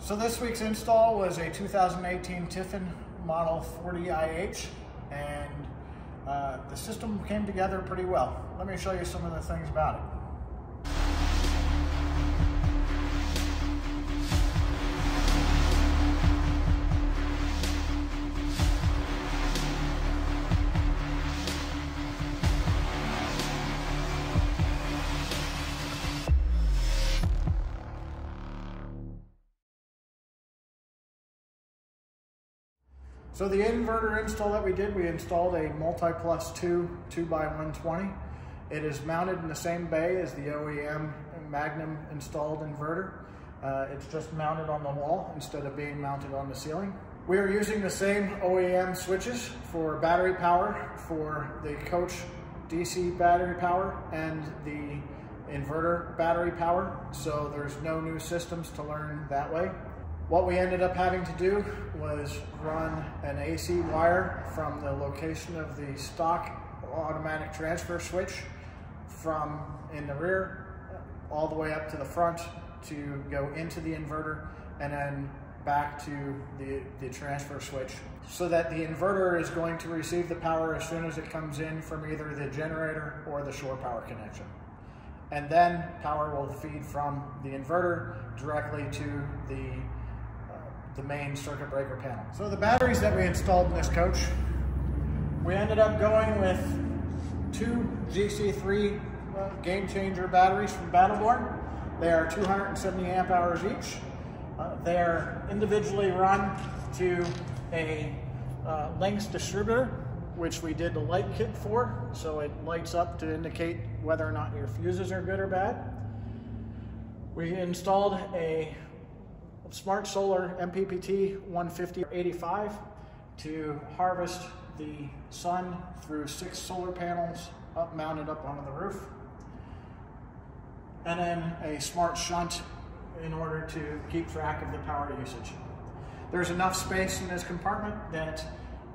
So this week's install was a 2018 Tiffin Model 40IH and uh, the system came together pretty well. Let me show you some of the things about it. So the inverter install that we did, we installed a multi-plus 2 2x120. It is mounted in the same bay as the OEM Magnum installed inverter. Uh, it's just mounted on the wall instead of being mounted on the ceiling. We are using the same OEM switches for battery power for the coach DC battery power and the inverter battery power. So there's no new systems to learn that way. What we ended up having to do was run an AC wire from the location of the stock automatic transfer switch from in the rear all the way up to the front to go into the inverter and then back to the, the transfer switch so that the inverter is going to receive the power as soon as it comes in from either the generator or the shore power connection. And then power will feed from the inverter directly to the the main circuit breaker panel. So the batteries that we installed in this coach, we ended up going with two GC3 uh, game changer batteries from Battle Born. They are 270 amp hours each. Uh, they are individually run to a uh, Lynx distributor, which we did the light kit for, so it lights up to indicate whether or not your fuses are good or bad. We installed a Smart Solar MPPT 15085 to harvest the sun through six solar panels up mounted up onto the roof. And then a smart shunt in order to keep track of the power usage. There's enough space in this compartment that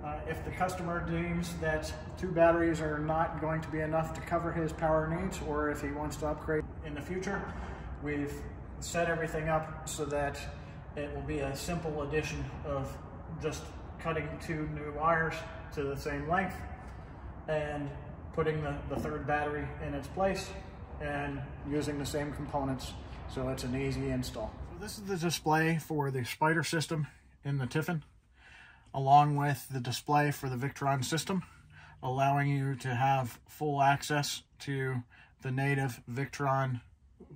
uh, if the customer deems that two batteries are not going to be enough to cover his power needs or if he wants to upgrade in the future, we've set everything up so that it will be a simple addition of just cutting two new wires to the same length and putting the, the third battery in its place and using the same components so it's an easy install. So this is the display for the Spyder system in the Tiffin along with the display for the Victron system allowing you to have full access to the native Victron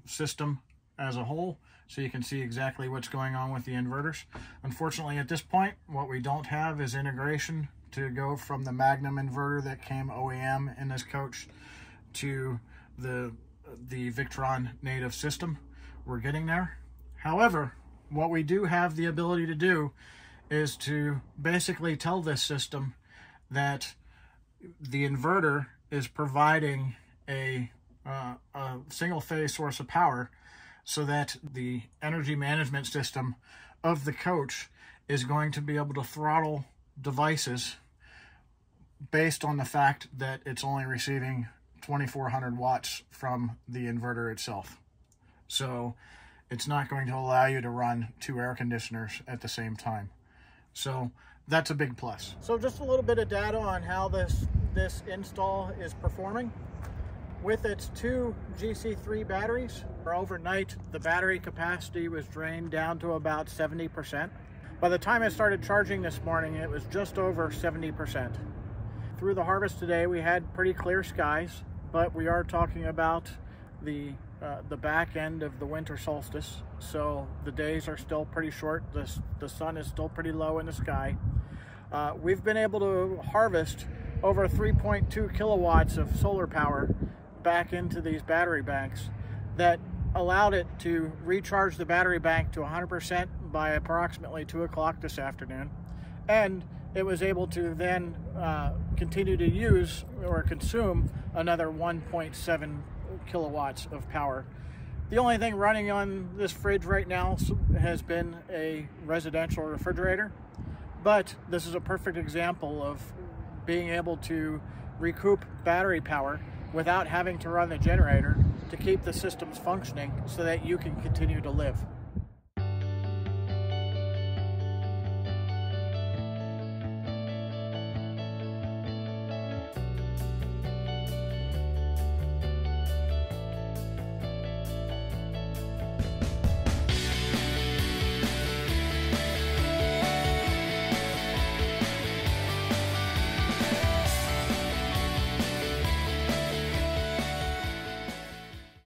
system as a whole so you can see exactly what's going on with the inverters. Unfortunately, at this point, what we don't have is integration to go from the Magnum inverter that came OEM in this coach to the, the Victron native system. We're getting there. However, what we do have the ability to do is to basically tell this system that the inverter is providing a, uh, a single phase source of power so that the energy management system of the coach is going to be able to throttle devices based on the fact that it's only receiving 2400 watts from the inverter itself. So it's not going to allow you to run two air conditioners at the same time. So that's a big plus. So just a little bit of data on how this, this install is performing. With its two GC3 batteries, for overnight the battery capacity was drained down to about 70%. By the time I started charging this morning, it was just over 70%. Through the harvest today, we had pretty clear skies, but we are talking about the uh, the back end of the winter solstice, so the days are still pretty short. The, the sun is still pretty low in the sky. Uh, we've been able to harvest over 3.2 kilowatts of solar power back into these battery banks that allowed it to recharge the battery bank to 100% by approximately 2 o'clock this afternoon. And it was able to then uh, continue to use or consume another 1.7 kilowatts of power. The only thing running on this fridge right now has been a residential refrigerator, but this is a perfect example of being able to recoup battery power without having to run the generator to keep the systems functioning so that you can continue to live.